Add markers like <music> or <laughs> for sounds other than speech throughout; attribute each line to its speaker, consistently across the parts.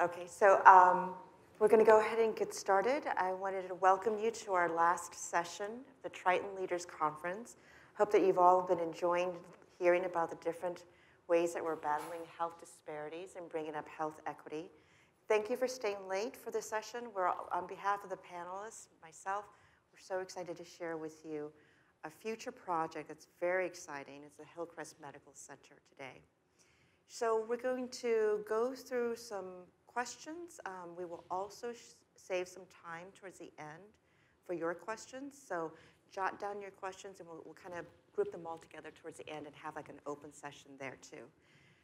Speaker 1: Okay, so um, we're going to go ahead and get started. I wanted to welcome you to our last session of the Triton Leaders Conference. Hope that you've all been enjoying hearing about the different ways that we're battling health disparities and bringing up health equity. Thank you for staying late for this session. We're, on behalf of the panelists, myself, we're so excited to share with you a future project that's very exciting. It's the Hillcrest Medical Center today. So we're going to go through some questions. Um, we will also save some time towards the end for your questions. So jot down your questions and we'll, we'll kind of group them all together towards the end and have like an open session there too.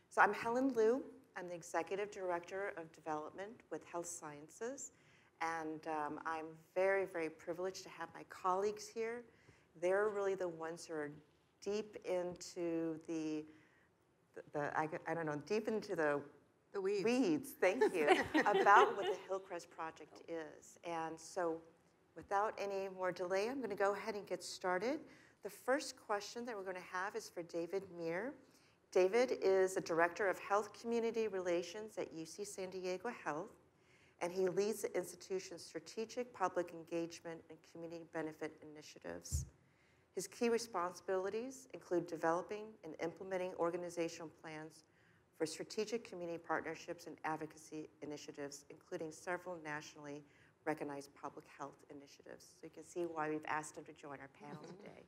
Speaker 1: So I'm Helen Liu. I'm the Executive Director of Development with Health Sciences. And um, I'm very, very privileged to have my colleagues here. They're really the ones who are deep into the, the, the I, I don't know, deep into the
Speaker 2: the weeds.
Speaker 1: Weeds, thank <laughs> you, about what the Hillcrest Project is. And so without any more delay, I'm going to go ahead and get started. The first question that we're going to have is for David Mier. David is a Director of Health Community Relations at UC San Diego Health, and he leads the institution's strategic public engagement and community benefit initiatives. His key responsibilities include developing and implementing organizational plans for strategic community partnerships and advocacy initiatives, including several nationally recognized public health initiatives. So you can see why we've asked him to join our panel <laughs> today.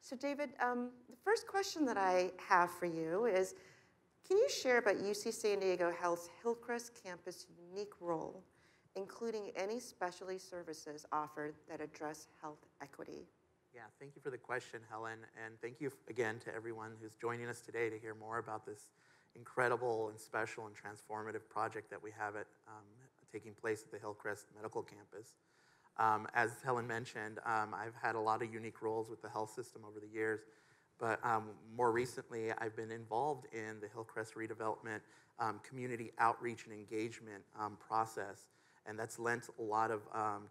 Speaker 1: So David, um, the first question that I have for you is, can you share about UC San Diego Health's Hillcrest campus' unique role, including any specialty services offered that address health equity?
Speaker 3: Yeah, thank you for the question, Helen, and thank you again to everyone who's joining us today to hear more about this incredible and special and transformative project that we have at, um, taking place at the Hillcrest Medical Campus. Um, as Helen mentioned, um, I've had a lot of unique roles with the health system over the years, but um, more recently, I've been involved in the Hillcrest redevelopment um, community outreach and engagement um, process. And that's lent a lot of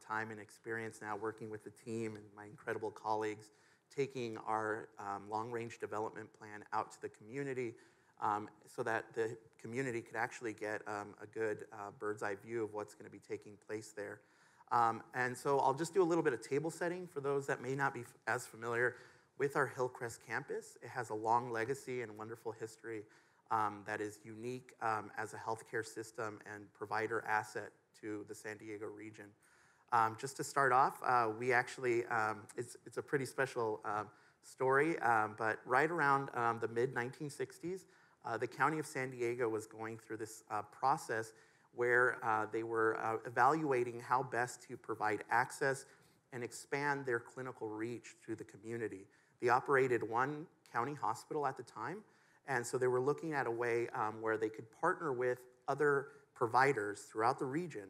Speaker 3: time and experience now working with the team and my incredible colleagues, taking our long range development plan out to the community, um, so that the community could actually get um, a good uh, bird's eye view of what's going to be taking place there. Um, and so I'll just do a little bit of table setting for those that may not be as familiar with our Hillcrest campus. It has a long legacy and wonderful history um, that is unique um, as a healthcare system and provider asset to the San Diego region. Um, just to start off, uh, we actually, it's, it's a pretty special story, but right around the mid 1960s, uh, the County of San Diego was going through this uh, process where uh, they were uh, evaluating how best to provide access and expand their clinical reach to the community. They operated one county hospital at the time, and so they were looking at a way um, where they could partner with other providers throughout the region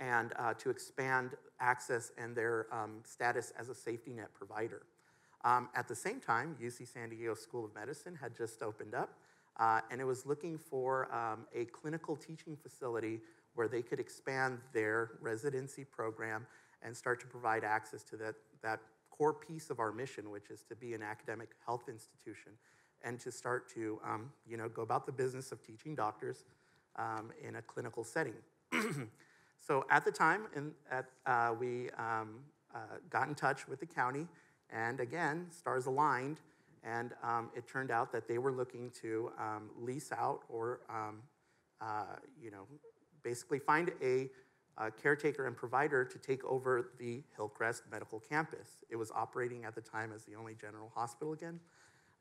Speaker 3: and uh, to expand access and their um, status as a safety net provider. Um, at the same time, UC San Diego School of Medicine had just opened up, uh, and it was looking for um, a clinical teaching facility where they could expand their residency program and start to provide access to that, that core piece of our mission, which is to be an academic health institution and to start to um, you know, go about the business of teaching doctors um, in a clinical setting. <clears throat> so at the time, in, at, uh, we um, uh, got in touch with the county, and again, stars aligned and um, it turned out that they were looking to um, lease out or, um, uh, you know, basically find a, a, caretaker and provider to take over the Hillcrest Medical Campus. It was operating at the time as the only general hospital again.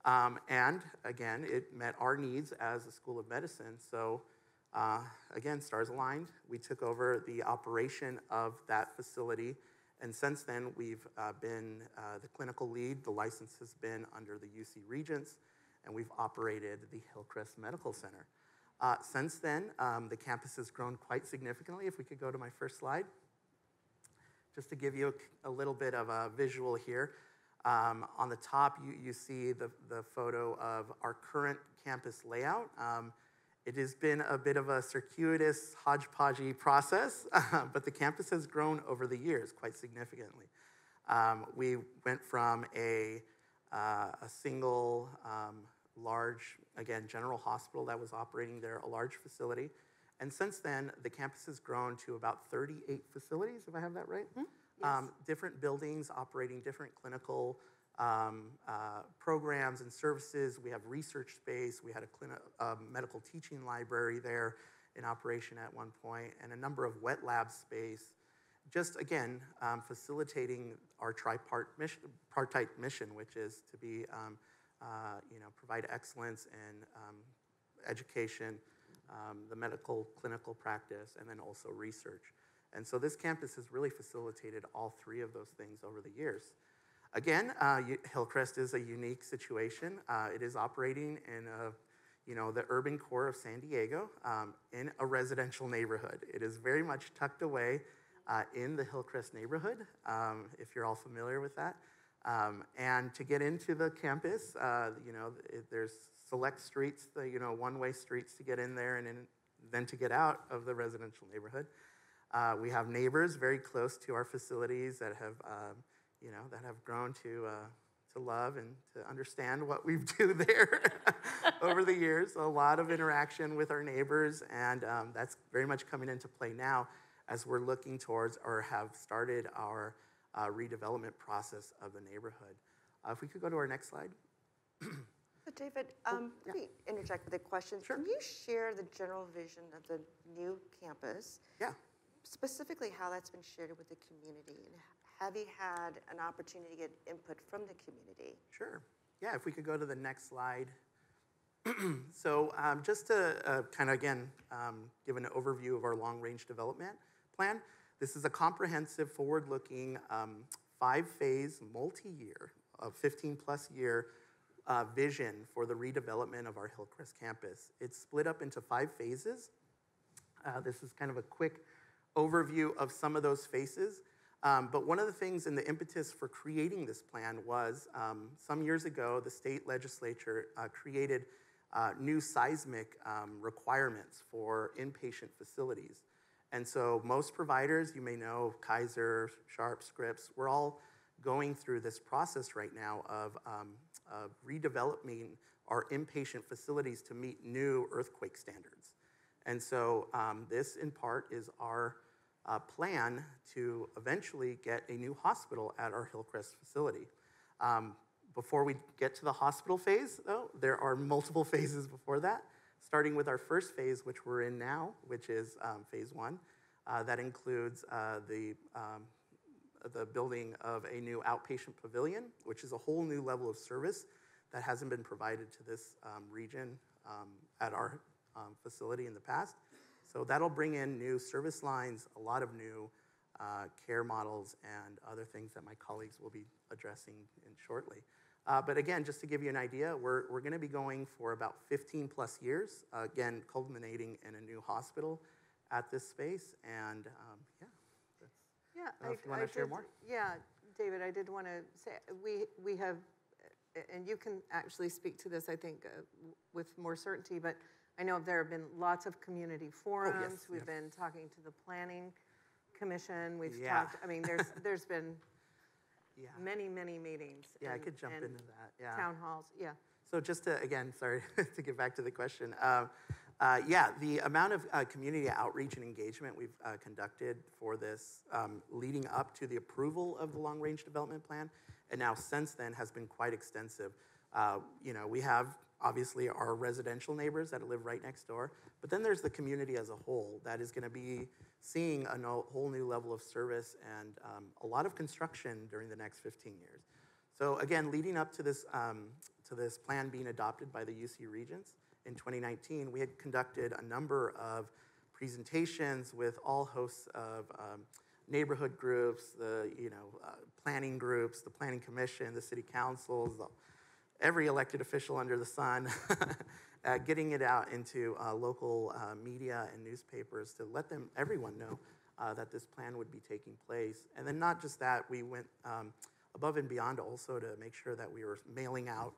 Speaker 3: Um, and again, it met our needs as a school of medicine. So uh, again, stars aligned. We took over the operation of that facility and since then, we've uh, been uh, the clinical lead. The license has been under the UC Regents, and we've operated the Hillcrest Medical Center. Uh, since then, um, the campus has grown quite significantly. If we could go to my first slide. Just to give you a, a little bit of a visual here. Um, on the top, you, you see the, the photo of our current campus layout. Um, it has been a bit of a circuitous, hodgepodgey process, <laughs> but the campus has grown over the years quite significantly. Um, we went from a, uh, a single um, large, again, general hospital that was operating there, a large facility, And since then, the campus has grown to about 38 facilities, if I have that right? Um, different buildings operating different clinical um, uh, programs and services. We have research space. We had a uh, medical teaching library there in operation at one point, and a number of wet lab space. Just again, um, facilitating our tripart mission, tripartite mission, which is to be, um, uh, you know, provide excellence in um, education, um, the medical clinical practice, and then also research. And so this campus has really facilitated all three of those things over the years. Again, uh, Hillcrest is a unique situation. Uh, it is operating in a, you know, the urban core of San Diego um, in a residential neighborhood. It is very much tucked away uh, in the Hillcrest neighborhood, um, if you're all familiar with that. Um, and to get into the campus, uh, you know, there's select streets, the, you know, one-way streets to get in there and in, then to get out of the residential neighborhood. Uh, we have neighbors very close to our facilities that have, um, you know, that have grown to, uh, to love and to understand what we do <laughs> there <laughs> over the years. A lot of interaction with our neighbors, and um, that's very much coming into play now as we're looking towards or have started our uh, redevelopment process of the neighborhood. Uh, if we could go to our next slide.
Speaker 1: So David, um, let me interject with a question.
Speaker 3: Sure.
Speaker 1: Can you share the general vision of the new campus,
Speaker 3: Yeah.
Speaker 1: specifically how that's been shared with the community? And have you had an opportunity to get input from the community?
Speaker 3: Sure. Yeah, if we could go to the next slide. <clears throat> so, um, just to uh, kind of again um, give an overview of our long range development plan, this is a comprehensive, forward looking, um, five phase, multi year, of 15 plus year uh, vision for the redevelopment of our Hillcrest campus. It's split up into five phases. Uh, this is kind of a quick overview of some of those phases. Um, but one of the things in the impetus for creating this plan was um, some years ago, the state legislature uh, created uh, new seismic um, requirements for inpatient facilities. And so most providers, you may know, Kaiser, Sharp, Scripps, we're all going through this process right now of, um, of redeveloping our inpatient facilities to meet new earthquake standards. And so um, this, in part, is our uh, plan to eventually get a new hospital at our Hillcrest facility. Um, before we get to the hospital phase, though, there are multiple <laughs> phases before that, starting with our first phase, which we're in now, which is um, phase one. Uh, that includes uh, the, um, the building of a new outpatient pavilion, which is a whole new level of service that hasn't been provided to this um, region um, at our um, facility in the past. So that'll bring in new service lines, a lot of new uh, care models, and other things that my colleagues will be addressing in shortly. Uh, but again, just to give you an idea, we're, we're going to be going for about 15 plus years, uh, again, culminating in a new hospital at this space. And um, yeah,
Speaker 2: Yeah.
Speaker 3: don't if you wanna share more.
Speaker 2: Yeah, David, I did want to say, we, we have, and you can actually speak to this, I think, uh, with more certainty, but I know there have been lots of community forums. We've been talking to the planning commission. We've
Speaker 3: Yeah.
Speaker 2: talked, I mean, there's, <laughs> there's been
Speaker 3: yeah.
Speaker 2: many, many meetings.
Speaker 3: Yeah, I
Speaker 2: and-
Speaker 3: could jump
Speaker 2: and
Speaker 3: into that. Yeah.
Speaker 2: Town halls, yeah.
Speaker 3: So just to, again, sorry, <laughs> to get back to the question. Uh, uh, yeah, the amount of uh, community outreach and engagement we've uh, conducted for this um, leading up to the approval of the long-range development plan, and now since then has been quite extensive. Uh, you know, we have obviously our residential neighbors that live right next door, but then there's the community as a whole that is going to be seeing a no, whole new level of service and um, a lot of construction during the next 15 years. So again, leading up to this, um, to this plan being adopted by the UC Regents in 2019, we had conducted a number of presentations with all hosts of um, neighborhood groups, the you know uh, planning groups, the planning commission, the city councils, the, every elected official under the sun, <laughs> uh, getting it out into uh, local uh, media and newspapers to let them, everyone know uh, that this plan would be taking place. And then not just that, we went um, above and beyond also to make sure that we were mailing out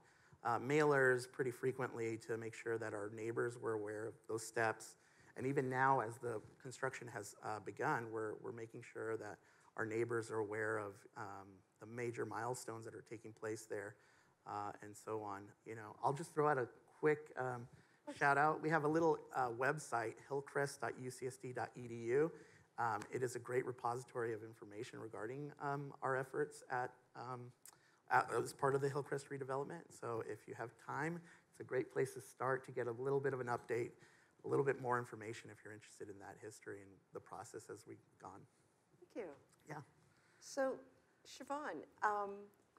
Speaker 3: uh, mailers pretty frequently to make sure that our neighbors were aware of those steps. And even now, as the construction has begun, we're, we're making sure that our neighbors are aware of um, the major milestones that are taking place there uh, and so on. You know, I'll just throw out a quick um, shout out. We have a little uh, website, hillcrest.ucsd.edu. Um, it is a great repository of information regarding um, our efforts at, um, at, as part of the Hillcrest redevelopment. So if you have time, it's a great place to start to get a little bit of an update, a little bit more information if you're interested in that history and the process as we've gone.
Speaker 1: Thank you.
Speaker 3: Yeah.
Speaker 1: So, Shivon, um,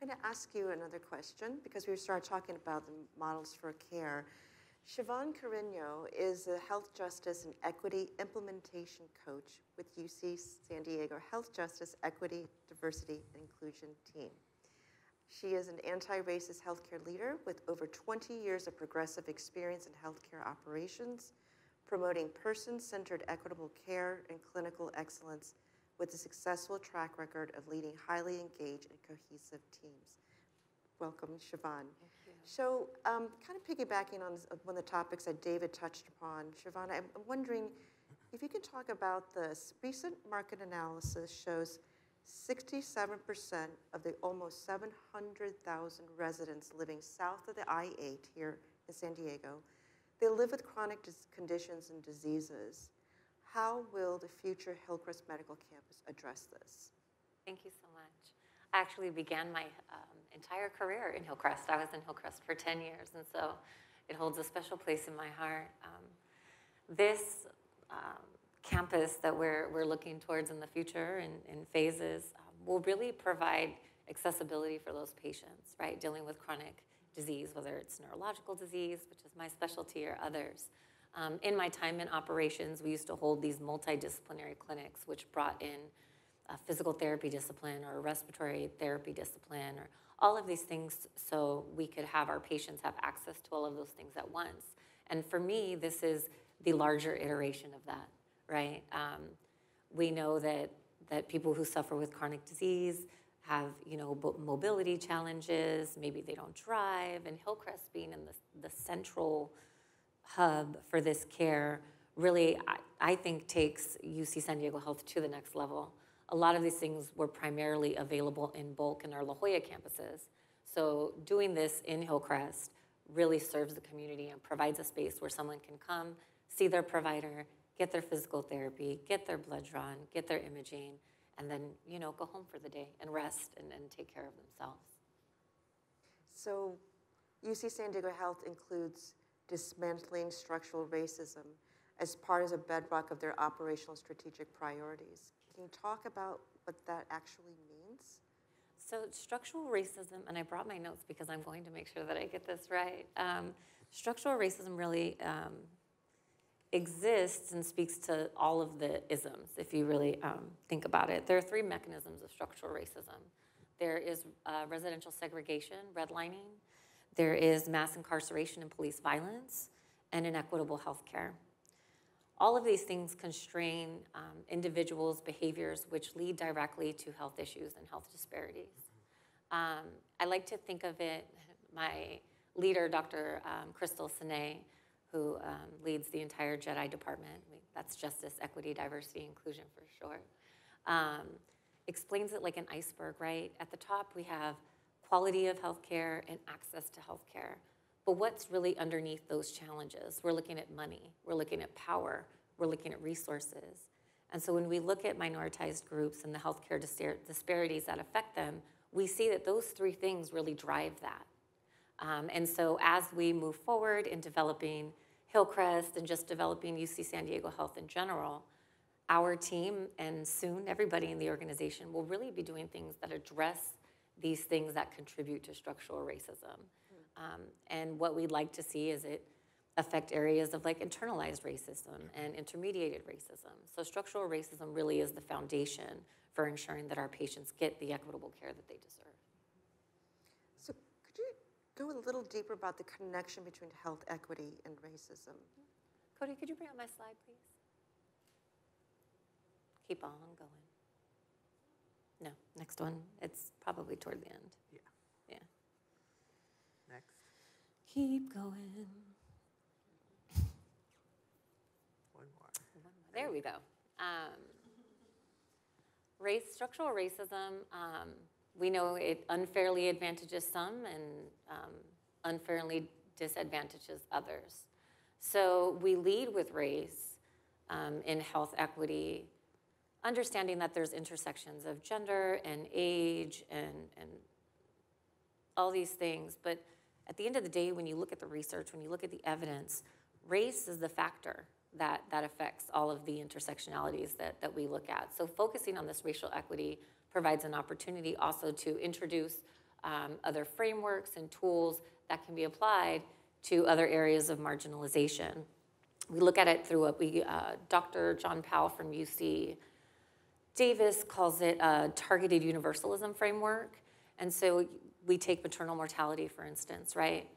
Speaker 1: going to ask you another question because we started talking about the models for care. Shivon Carreño is a health justice and equity implementation coach with UC San Diego Health Justice, Equity, Diversity, and Inclusion team. She is an anti racist healthcare leader with over 20 years of progressive experience in healthcare operations, promoting person centered equitable care and clinical excellence with a successful track record of leading highly engaged and cohesive teams. Welcome, Shivon. So, um, kind of piggybacking on one of the topics that David touched upon, Shivon, I'm wondering if you can talk about this. Recent market analysis shows 67% of the almost 700,000 residents living south of the I-8 here in San Diego, they live with chronic conditions and diseases. How will the future Hillcrest Medical Campus address this?
Speaker 4: Thank you so much. I actually began my um, entire career in Hillcrest. I was in Hillcrest for 10 years, and so it holds a special place in my heart. Um, this um, campus that we're, we're looking towards in the future in, in phases um, will really provide accessibility for those patients, right, dealing with chronic disease, whether it's neurological disease, which is my specialty, or others. Um, in my time in operations, we used to hold these multidisciplinary clinics, which brought in a physical therapy discipline or a respiratory therapy discipline or all of these things so we could have our patients have access to all of those things at once. And for me, this is the larger iteration of that, right? Um, we know that, that people who suffer with chronic disease have, you know, mobility challenges, maybe they don't drive, and Hillcrest being in the, the central hub for this care really, I, I think, takes UC San Diego Health to the next level. A lot of these things were primarily available in bulk in our La Jolla campuses. So doing this in Hillcrest really serves the community and provides a space where someone can come, see their provider, get their physical therapy, get their blood drawn, get their imaging, and then, you know, go home for the day and rest and, and take care of themselves.
Speaker 1: So, UC San Diego Health includes dismantling structural racism as part of a bedrock of their operational strategic priorities. Can you talk about what that actually means?
Speaker 4: So structural racism, and I brought my notes because I'm going to make sure that I get this right. Um, structural racism really um, exists and speaks to all of the isms, if you really um, think about it. There are three mechanisms of structural racism. There is uh, residential segregation, redlining. There is mass incarceration and police violence, and inequitable health care. All of these things constrain um, individuals' behaviors, which lead directly to health issues and health disparities. Um, I like to think of it, my leader, Dr. Um, Crystal Sine, who um, leads the entire JEDI department, that's Justice, Equity, Diversity, Inclusion for short, um, explains it like an iceberg, right? At the top, we have quality of healthcare and access to healthcare. But what's really underneath those challenges? We're looking at money, we're looking at power, we're looking at resources. And so when we look at minoritized groups and the healthcare disparities that affect them, we see that those three things really drive that. Um, and so as we move forward in developing Hillcrest and just developing UC San Diego Health in general, our team and soon everybody in the organization will really be doing things that address these things that contribute to structural racism. Um, and what we'd like to see is it affect areas of like internalized racism and intermediated racism. So structural racism really is the foundation for ensuring that our patients get the equitable care that they deserve.
Speaker 1: So, could you go a little deeper about the connection between health equity and racism?
Speaker 4: Cody, could you bring up my slide, please? Keep on going. No, next one. It's probably toward the end.
Speaker 3: Yeah.
Speaker 4: Yeah.
Speaker 3: Next.
Speaker 4: Keep going. <laughs>
Speaker 3: One more.
Speaker 4: There we go. Um, race, structural racism, um, we know it unfairly advantages some and um, unfairly disadvantages others. So we lead with race um, in health equity, understanding that there's intersections of gender and age and, and all these things. But at the end of the day, when you look at the research, when you look at the evidence, race is the factor that, that affects all of the intersectionalities that, that we look at. So focusing on this racial equity provides an opportunity also to introduce um, other frameworks and tools that can be applied to other areas of marginalization. We look at it through what we, uh, Dr. John Powell from UC Davis calls it a targeted universalism framework. And so we take maternal mortality, for instance, right?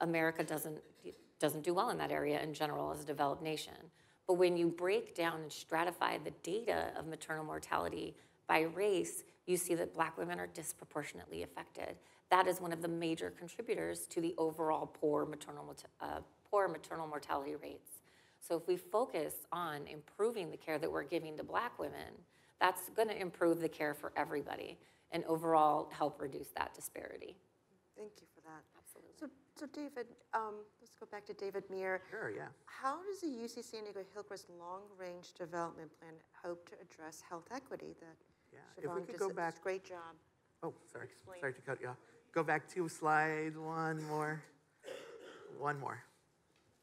Speaker 4: America doesn't, doesn't do well in that area in general as a developed nation. But when you break down and stratify the data of maternal mortality by race, you see that black women are disproportionately affected. That is one of the major contributors to the overall poor maternal, uh, poor maternal mortality rates. So if we focus on improving the care that we're giving to black women, that's gonna improve the care for everybody and overall help reduce that disparity.
Speaker 1: Thank you for that.
Speaker 4: Absolutely.
Speaker 1: So, so David, um, let's go back to David Mier.
Speaker 3: Sure, yeah.
Speaker 1: How does the UC San Diego Hillcrest Long-Range Development Plan hope to address health equity that
Speaker 3: Yeah, if we could
Speaker 1: just
Speaker 3: go back,
Speaker 1: great job?
Speaker 3: oh, sorry,
Speaker 1: explain.
Speaker 3: sorry to cut you off. Go back to slide one more. One more.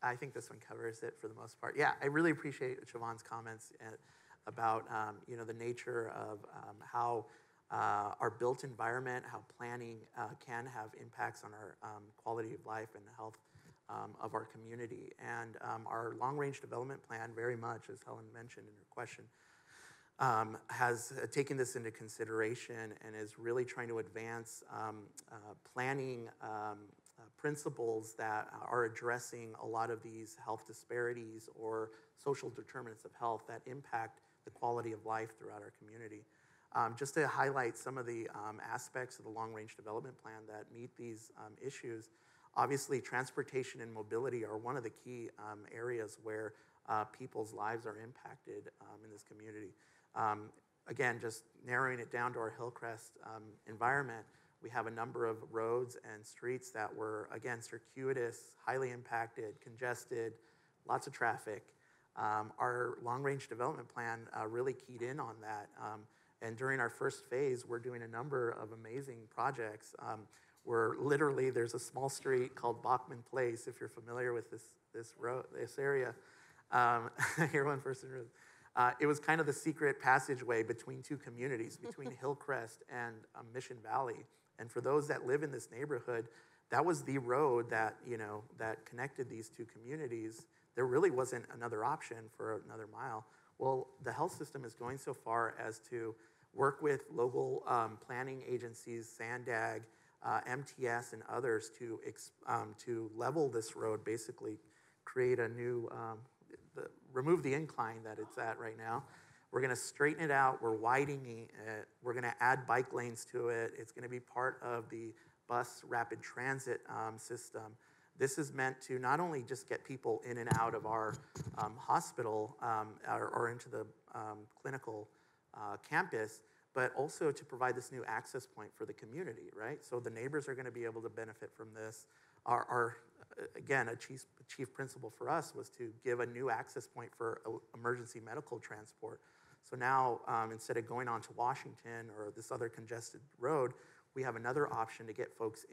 Speaker 3: I think this one covers it for the most part. Yeah, I really appreciate Shivon's comments uh, about, um, you know, the nature of um, how uh, our built environment, how planning uh, can have impacts on our um, quality of life and the health um, of our community. And um, our long-range development plan, very much, as Helen mentioned in her question, um, has taken this into consideration and is really trying to advance um, uh, planning um, uh, principles that are addressing a lot of these health disparities or social determinants of health that impact the quality of life throughout our community. Um, just to highlight some of the um, aspects of the long range development plan that meet these um, issues, obviously, transportation and mobility are one of the key um, areas where uh, people's lives are impacted um, in this community. Um, again, just narrowing it down to our Hillcrest environment, we have a number of roads and streets that were, again, circuitous, highly impacted, congested, lots of traffic. Um, our long range development plan uh, really keyed in on that. Um, and during our first phase, we're doing a number of amazing projects. Um, where literally there's a small street called Bachman Place, if you're familiar with this, this, road, this area. Um, <laughs> here, one person. Uh, it was kind of the secret passageway between two communities, between <laughs> Hillcrest and um, Mission Valley. And for those that live in this neighborhood, that was the road that, you know, that connected these two communities. There really wasn't another option for another mile. Well, the health system is going so far as to work with local um, planning agencies, SANDAG, uh, MTS, and others to, um, to level this road, basically create a new, um, the, remove the incline that it's at right now. We're going to straighten it out. We're widening it. We're going to add bike lanes to it. It's going to be part of the bus rapid transit um, system. This is meant to not only just get people in and out of our um, hospital um, or, or, into the um, clinical uh, campus, but also to provide this new access point for the community, right? So the neighbors are going to be able to benefit from this. Our, our again, a chief, chief principle for us was to give a new access point for emergency medical transport. So now, um, instead of going on to Washington or this other congested road, we have another option to get folks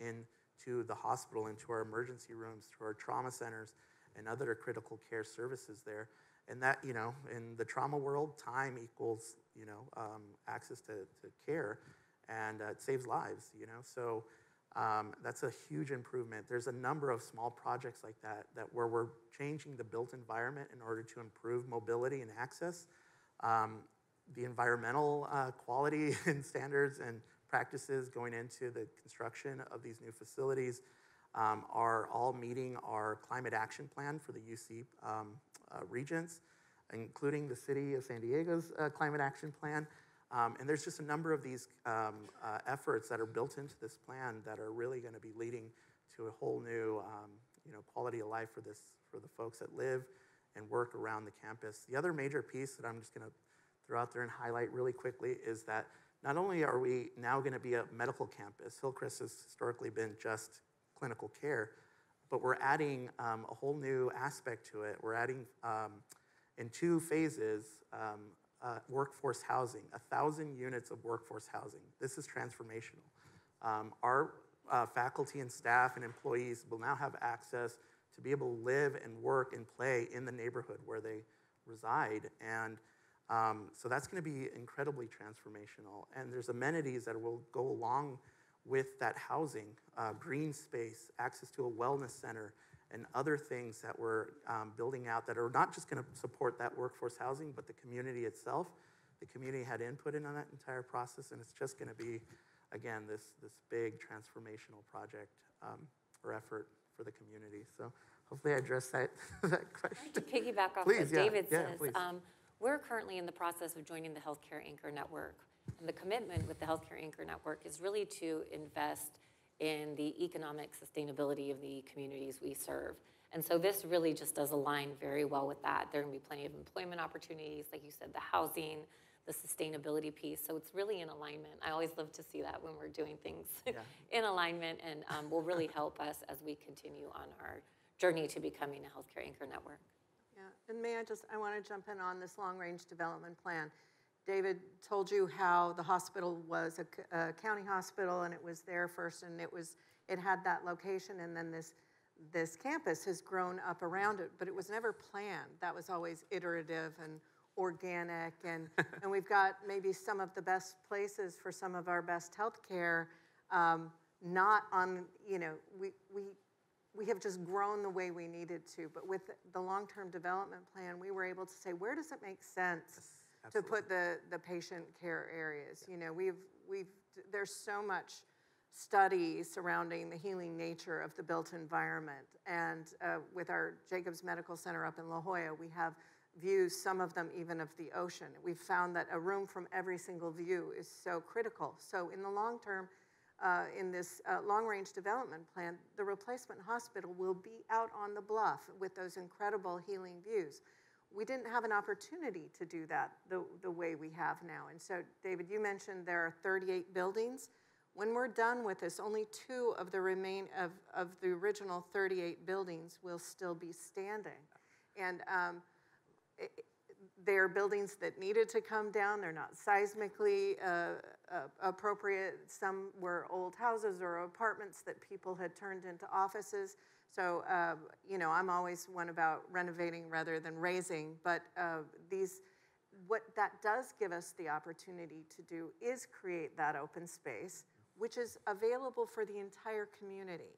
Speaker 3: into the hospital, into our emergency rooms, to our trauma centers, and other critical care services there. And that, you know, in the trauma world, time equals, you know, um, access to, to care, and uh, it saves lives, you know. So um, that's a huge improvement. There's a number of small projects like that, that where we're changing the built environment in order to improve mobility and access. Um, the environmental uh, quality <laughs> and standards and practices going into the construction of these new facilities um, are all meeting our climate action plan for the UC um, uh, regents, including the city of San Diego's uh, climate action plan. Um, and there's just a number of these um, uh, efforts that are built into this plan that are really going to be leading to a whole new um, you know, quality of life for, this, for the folks that live and work around the campus. The other major piece that I'm just going to throw out there and highlight really quickly is that not only are we now going to be a medical campus, Hillcrest has historically been just clinical care, but we're adding um, a whole new aspect to it. We're adding um, in two phases um, uh, workforce housing, a thousand units of workforce housing. This is transformational. Um, our uh, faculty and staff and employees will now have access to be able to live and work and play in the neighborhood where they reside. And um, so that's going to be incredibly transformational. And there's amenities that will go along with that housing, uh, green space, access to a wellness center, and other things that we're um, building out that are not just going to support that workforce housing, but the community itself. The community had input in on that entire process, and it's just going to be, again, this, this big transformational project um, or effort for the community. So hopefully I addressed that, <laughs> that question.
Speaker 4: To piggyback off
Speaker 3: Please,
Speaker 4: what
Speaker 3: yeah,
Speaker 4: David
Speaker 3: yeah,
Speaker 4: says, um, we're currently in the process of joining the Healthcare Anchor Network. And the commitment with the Healthcare Anchor Network is really to invest in the economic sustainability of the communities we serve. And so this really just does align very well with that. There are going to be plenty of employment opportunities, like you said, the housing, the sustainability piece. So it's really in alignment. I always love to see that when we're doing things <laughs> in alignment and um, will really help us as we continue on our journey to becoming a healthcare anchor network.
Speaker 2: And may I just, I want to jump in on this long-range development plan. David told you how the hospital was a county hospital, and it was there first, and it was, it had that location, and then this, this campus has grown up around it, but it was never planned. That was always iterative and organic, and, <laughs> and we've got maybe some of the best places for some of our best healthcare, um, not on, you know, we, we, we have just grown the way we needed to. But with the long-term development plan, we were able to say, where does it make sense to put the, the patient care areas? You know, we've, we've, there's so much study surrounding the healing nature of the built environment. And uh, with our Jacobs Medical Center up in La Jolla, we have views, some of them even of the ocean. We've found that a room from every single view is so critical. So in the long term, uh, in this uh, long-range development plan, the replacement hospital will be out on the bluff with those incredible healing views. We didn't have an opportunity to do that the, the way we have now. And so, David, you mentioned there are 38 buildings. When we're done with this, only two of the remain of, of the original 38 buildings will still be standing. And um, they're buildings that needed to come down. They're not seismically uh, uh, appropriate. Some were old houses or apartments that people had turned into offices. So, uh, you know, I'm always one about renovating rather than raising. But uh, these, what that does give us the opportunity to do is create that open space, which is available for the entire community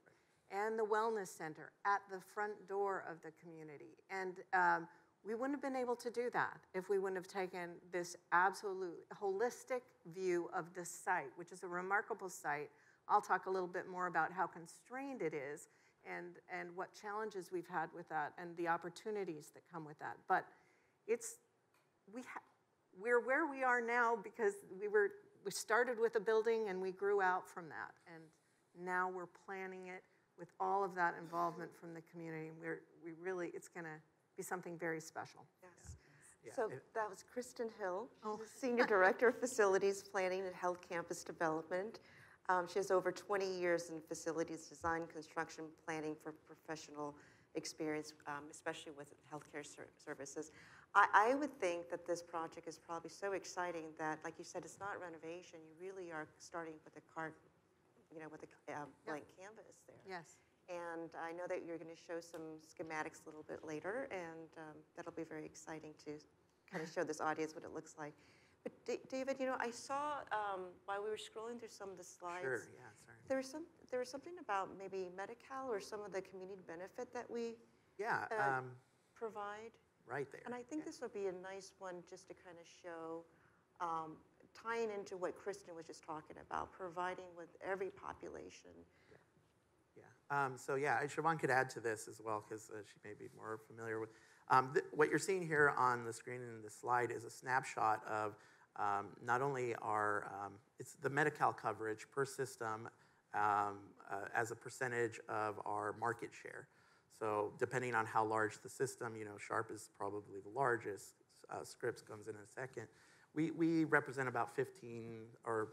Speaker 2: and the wellness center at the front door of the community. And um, we wouldn't have been able to do that if we wouldn't have taken this absolute holistic view of the site, which is a remarkable site. I'll talk a little bit more about how constrained it is and, and what challenges we've had with that and the opportunities that come with that. But it's, we we're where we are now because we were, we started with a building and we grew out from that. And now we're planning it with all of that involvement from the community. And We're, we really, it's gonna be something very special.
Speaker 1: Yes.
Speaker 3: Yeah,
Speaker 1: So that was Kristin Hill.
Speaker 2: Oh.
Speaker 1: Senior Director of Facilities Planning and Health Campus Development. Um, She has over 20 years in facilities design, construction, planning for professional experience, um, especially with healthcare ser- services. I, I would think that this project is probably so exciting that, like you said, it's not renovation. You really are starting with a cart, you know, with a um, blank canvas there.
Speaker 2: Yes.
Speaker 1: And I know that you're going to show some schematics a little bit later, and um, that'll be very exciting to kind of show this audience what it looks like. But Da- David, you know, I saw um, while we were scrolling through some of the slides,
Speaker 3: Sure, yeah, sorry.
Speaker 1: there was some there was something about maybe Medi-Cal or some of the community benefit that we
Speaker 3: Yeah,
Speaker 1: uh,
Speaker 3: um,
Speaker 1: provide.
Speaker 3: right there.
Speaker 1: And I think this would be a nice one just to kind of show, um, tying into what Kristin was just talking about, providing with every population.
Speaker 3: Um, so yeah, Shivon could add to this as well because uh, she may be more familiar with. Um, what you're seeing here on the screen in this slide is a snapshot of um, not only our um, it's the Medi-Cal coverage per system um, uh, as a percentage of our market share. So depending on how large the system, you know, Sharp is probably the largest. Uh, Scripps comes in a second. We we represent about 15 or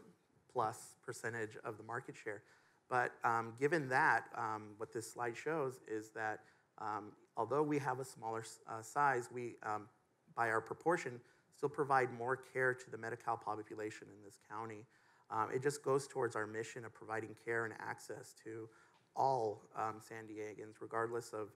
Speaker 3: plus percentage of the market share. But um, given that, um, what this slide shows is that um, although we have a smaller uh, size, we, um, by our proportion, still provide more care to the Medi-Cal population in this county. Um, it just goes towards our mission of providing care and access to all San Diegans, regardless of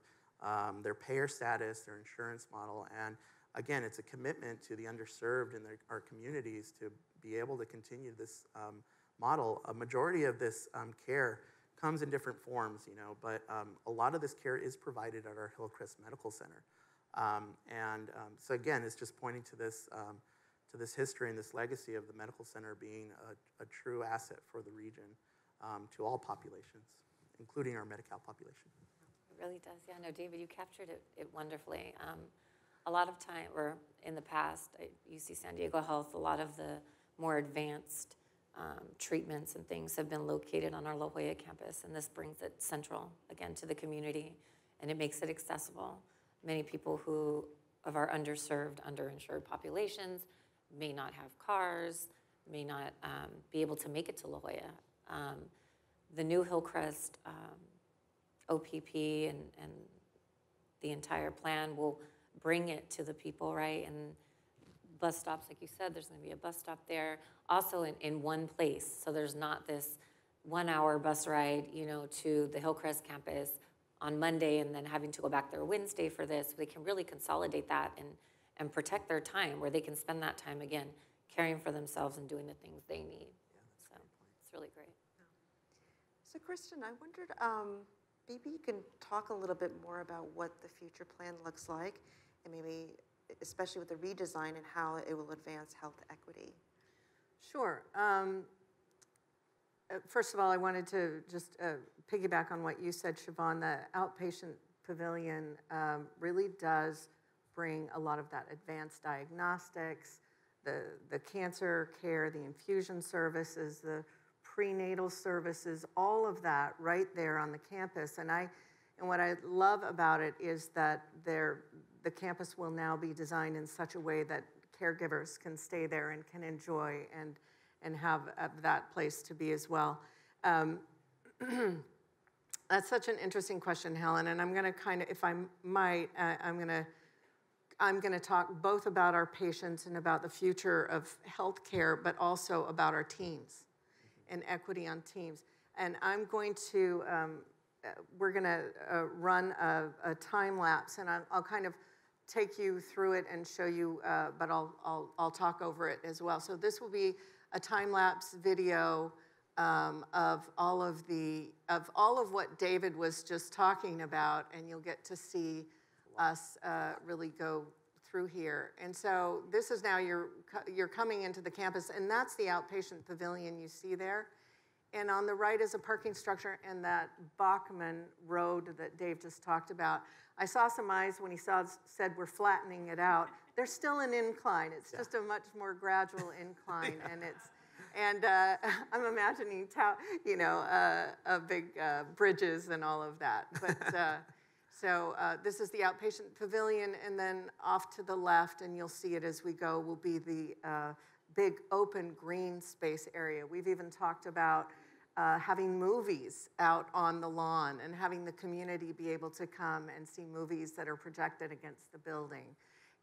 Speaker 3: their payer status, their insurance model. And again, it's a commitment to the underserved in their, our communities to be able to continue this um, model. A majority of this um, care comes in different forms, you know, but um, a lot of this care is provided at our Hillcrest Medical Center. Um, and um, so again, it's just pointing to this, um, to this history and this legacy of the medical center being a, a true asset for the region um, to all populations, including our Medi-Cal population.
Speaker 4: It really does. Yeah, no, David, you captured it, it wonderfully. A lot of time, or in the past, at UC San Diego Health, a lot of the more advanced um, treatments and things have been located on our La Jolla campus, and this brings it central again to the community, and it makes it accessible. Many people who of our underserved, underinsured populations may not have cars, may not um, be able to make it to La Jolla. Um, the new Hillcrest um, OPP and, and the entire plan will bring it to the people, right? And bus stops, like you said, there's going to be a bus stop there, also in, in one place. So there's not this one hour bus ride, you know, to the Hillcrest campus on Monday and then having to go back there Wednesday for this. They can really consolidate that and, and protect their time where they can spend that time again caring for themselves and doing the things they need. Yeah, so it's really great.
Speaker 1: So Kristin, I wondered, um, maybe you can talk a little bit more about what the future plan looks like and maybe especially with the redesign and how it will advance health equity.
Speaker 2: Sure. Um, uh, first of all, I wanted to just uh, piggyback on what you said, Shivon. The outpatient pavilion um, really does bring a lot of that advanced diagnostics, the, the cancer care, the infusion services, the prenatal services, all of that right there on the campus. And I, and what I love about it is that there, the campus will now be designed in such a way that caregivers can stay there and can enjoy and, and have uh, that place to be as well. Um, <clears throat> that's such an interesting question, Helen, and I'm going to kind of, if I might, uh, I'm going to I'm going to talk both about our patients and about the future of healthcare, but also about our teams and equity on teams. And I'm going to, um, uh, we're going to uh, run a, a, time lapse, and I'll, I'll, kind of take you through it and show you, uh, but I'll, I'll, I'll talk over it as well. So this will be a time lapse video um, of all of the of all of what David was just talking about, and you'll get to see us uh, really go through here. And so this is now you're you're coming into the campus, and that's the outpatient pavilion you see there. And on the right is a parking structure and that Bachman Road that Dave just talked about. I saw some eyes when he saw, said we're flattening it out. There's still an incline. It's yeah. just a much more gradual <laughs> incline, yeah. and it's and uh, <laughs> I'm imagining, you know, uh, a big uh, bridges and all of that. But uh, <laughs> so uh, this is the outpatient pavilion, and then off to the left, and you'll see it as we go, will be the uh, big open green space area. We've even talked about uh, having movies out on the lawn and having the community be able to come and see movies that are projected against the building.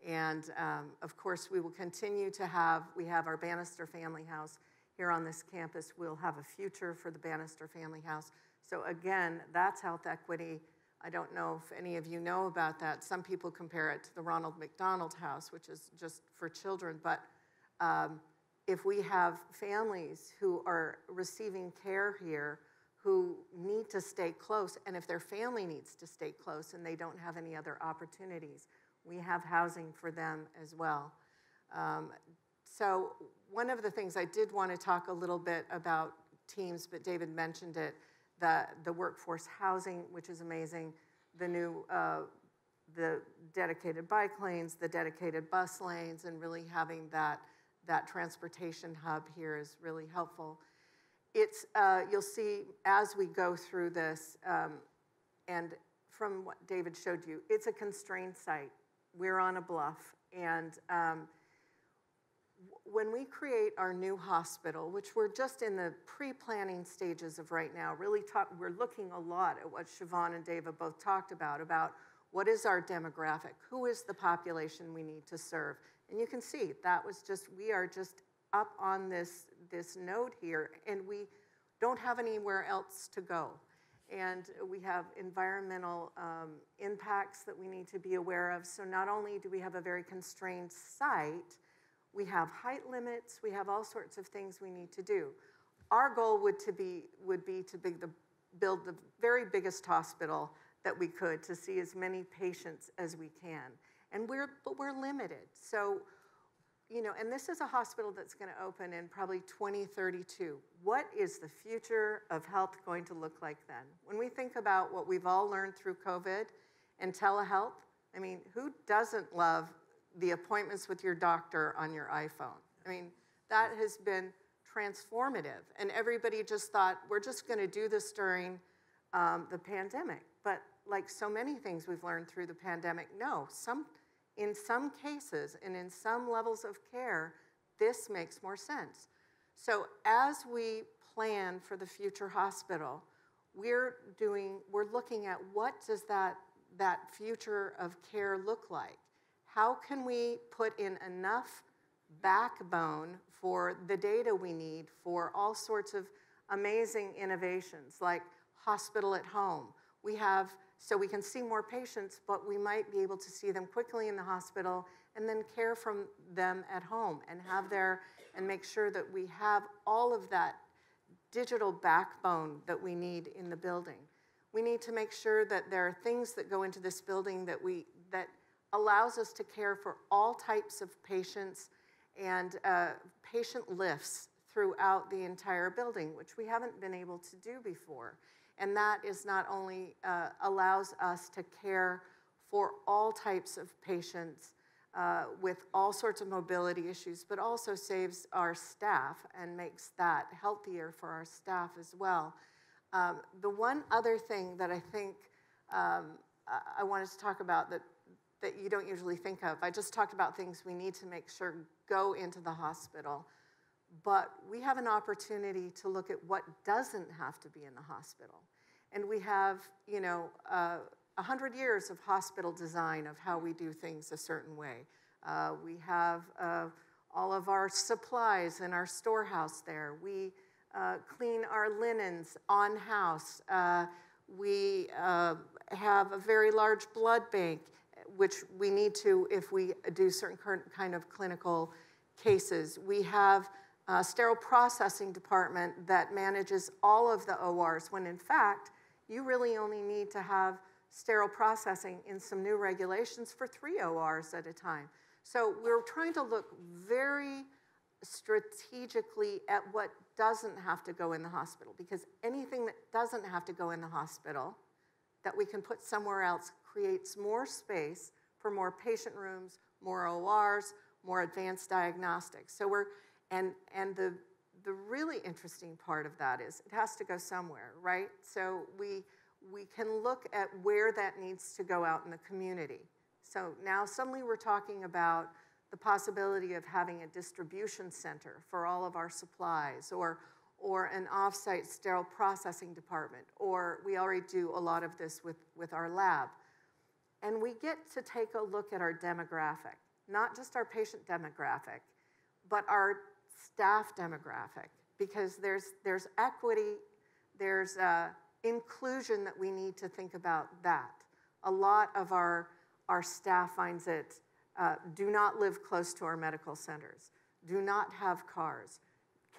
Speaker 2: And um, of course, we will continue to have, we have our Bannister Family House here on this campus. We'll have a future for the Bannister Family House. So again, that's health equity. I don't know if any of you know about that. Some people compare it to the Ronald McDonald House, which is just for children. But um, if we have families who are receiving care here who need to stay close, and if their family needs to stay close and they don't have any other opportunities, we have housing for them as well. Um, so, one of the things I did want to talk a little bit about teams, but David mentioned it the, the workforce housing, which is amazing, the new uh, the dedicated bike lanes, the dedicated bus lanes, and really having that, that transportation hub here is really helpful. It's, uh, you'll see as we go through this, um, and from what David showed you, it's a constrained site. We're on a bluff, and um, when we create our new hospital, which we're just in the pre-planning stages of right now, really talk, we're looking a lot at what Shivon and Dava both talked about, about what is our demographic? Who is the population we need to serve? And you can see that was just, we are just up on this, this node here, and we don't have anywhere else to go. And we have environmental um, impacts that we need to be aware of. So not only do we have a very constrained site, we have height limits, we have all sorts of things we need to do. Our goal would, to be, would be to be the, build the very biggest hospital that we could to see as many patients as we can. And we're, but we're limited. So, you know, and this is a hospital that's going to open in probably 2032. What is the future of health going to look like then? When we think about what we've all learned through COVID and telehealth, I mean, who doesn't love the appointments with your doctor on your iPhone? I mean, that has been transformative. And everybody just thought, we're just going to do this during um, the pandemic. But like so many things we've learned through the pandemic, no, some, in some cases and in some levels of care, this makes more sense. So as we plan for the future hospital, we're doing, we're looking at what does that, that future of care look like? How can we put in enough backbone for the data we need for all sorts of amazing innovations like hospital at home? We have so we can see more patients, but we might be able to see them quickly in the hospital and then care from them at home and have their and make sure that we have all of that digital backbone that we need in the building. We need to make sure that there are things that go into this building that we that allows us to care for all types of patients and uh, patient lifts throughout the entire building, which we haven't been able to do before. And that is not only uh, allows us to care for all types of patients uh, with all sorts of mobility issues, but also saves our staff and makes that healthier for our staff as well. Um, the one other thing that I think um, I wanted to talk about that, that you don't usually think of, I just talked about things we need to make sure go into the hospital. But we have an opportunity to look at what doesn't have to be in the hospital. And we have, you know, uh, 100 years of hospital design of how we do things a certain way. Uh, we have uh, all of our supplies in our storehouse there. We uh, clean our linens on house. Uh, we uh, have a very large blood bank, which we need to if we do certain kind of clinical cases. We have uh, sterile processing department that manages all of the ORs, when in fact, you really only need to have sterile processing in some new regulations for three ORs at a time. So we're trying to look very strategically at what doesn't have to go in the hospital because anything that doesn't have to go in the hospital that we can put somewhere else creates more space for more patient rooms, more ORs, more advanced diagnostics. So we're and, and the, the really interesting part of that is it has to go somewhere, right? So we, we can look at where that needs to go out in the community. So now suddenly we're talking about the possibility of having a distribution center for all of our supplies or, or an offsite sterile processing department, or we already do a lot of this with, with our lab. And we get to take a look at our demographic, not just our patient demographic, but our staff demographic because there's, there's equity, there's uh, inclusion that we need to think about that. A lot of our, our staff finds it uh, do not live close to our medical centers, do not have cars,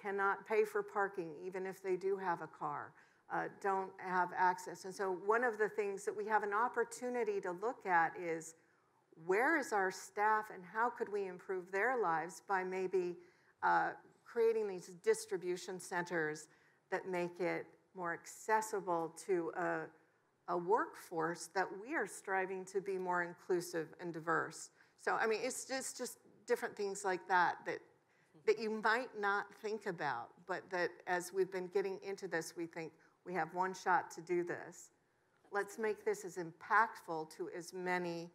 Speaker 2: cannot pay for parking even if they do have a car, uh, don't have access. And so, one of the things that we have an opportunity to look at is where is our staff and how could we improve their lives by maybe uh, creating these distribution centers that make it more accessible to a, a workforce that we are striving to be more inclusive and diverse. So, I mean, it's just, just different things like that that that you might not think about, but that as we've been getting into this, we think we have one shot to do this. Let's make this as impactful to as many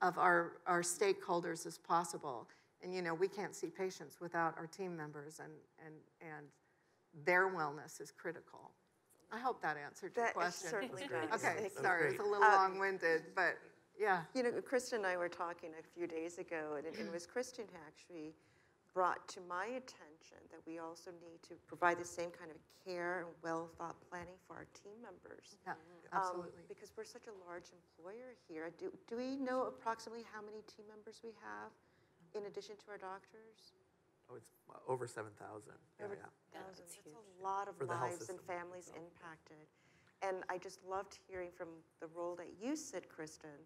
Speaker 2: of our, our stakeholders as possible. And, you know, we can't see patients without our team members, and, and, and their wellness is critical. I hope that answered your
Speaker 1: That
Speaker 2: question.
Speaker 1: certainly does.
Speaker 2: Okay,
Speaker 1: Thank
Speaker 2: sorry, it's a little
Speaker 1: Um,
Speaker 2: long-winded, but, yeah.
Speaker 1: You know, Kristin and I were talking a few days ago, and it it was Kristin who actually brought to my attention that we also need to provide the same kind of care and well-thought planning for our team members.
Speaker 2: Yeah,
Speaker 1: Um,
Speaker 2: absolutely.
Speaker 1: Because we're such a large employer here. Do, do we know approximately how many team members we have in addition to our doctors?
Speaker 3: Oh, it's over 7,000. Yeah,
Speaker 1: Over
Speaker 3: yeah.
Speaker 4: Yeah,
Speaker 1: thousands.
Speaker 4: it's
Speaker 1: That's
Speaker 4: huge.
Speaker 1: a lot of
Speaker 3: For
Speaker 1: lives and families
Speaker 3: so.
Speaker 1: impacted. And I just loved hearing from the role that you sit, Kristin,